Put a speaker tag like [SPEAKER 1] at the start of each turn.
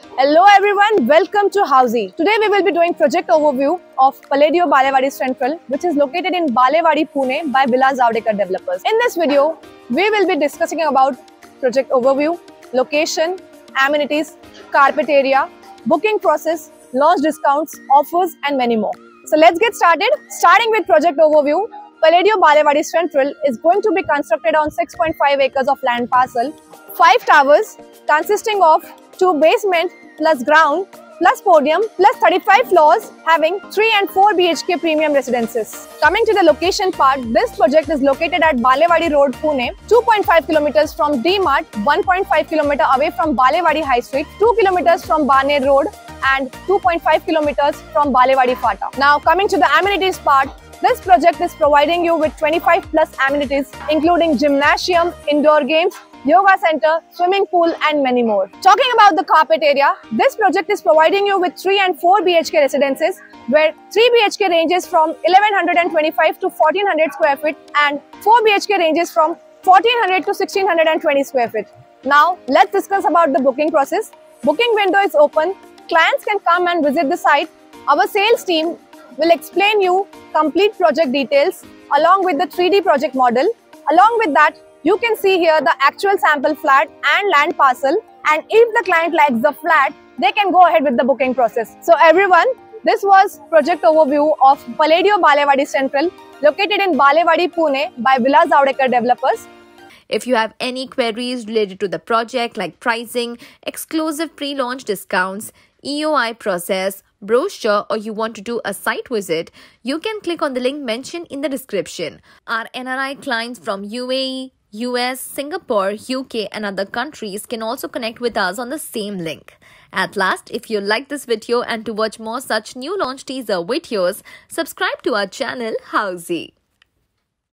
[SPEAKER 1] Hello everyone, welcome to Housiey. Today we will be doing project overview of Palladio Balewadi Central which is located in Balewadi, Pune by Vilas Javdekar Developers. In this video, we will be discussing about project overview, location, amenities, carpet area, booking process, launch discounts, offers and many more. So let's get started. Starting with project overview, Palladio Balewadi Central is going to be constructed on 6.5 acres of land parcel, 5 towers consisting of 2 basement plus ground plus podium plus 35 floors having 3 and 4 BHK premium residences. Coming to the location part, this project is located at Balewadi Road, Pune, 2.5 kilometers from D-Mart, 1.5 kilometer away from Balewadi High Street, 2 kilometers from Baner Road and 2.5 kilometers from Balewadi Phata. Now coming to the amenities part, this project is providing you with 25 plus amenities including gymnasium, indoor games, yoga center, swimming pool and many more. Talking about the carpet area, this project is providing you with 3 and 4 BHK residences where 3 BHK ranges from 1125 to 1400 square feet and 4 BHK ranges from 1400 to 1620 square feet. Now let's discuss about the booking process. Booking window is open. Clients can come and visit the site. Our sales team will explain you complete project details along with the 3D project model. Along with that, you can see here the actual sample flat and land parcel and if the client likes the flat, they can go ahead with the booking process. So everyone, this was project overview of Palladio Balewadi Central located in Balewadi, Pune by Vilas Javdekar Developers.
[SPEAKER 2] If you have any queries related to the project like pricing, exclusive pre-launch discounts, EOI process, brochure or you want to do a site visit, you can click on the link mentioned in the description. Our NRI clients from UAE, US, Singapore, UK and other countries can also connect with us on the same link. At last, if you like this video and to watch more such new launch teaser videos, subscribe to our channel Housiey.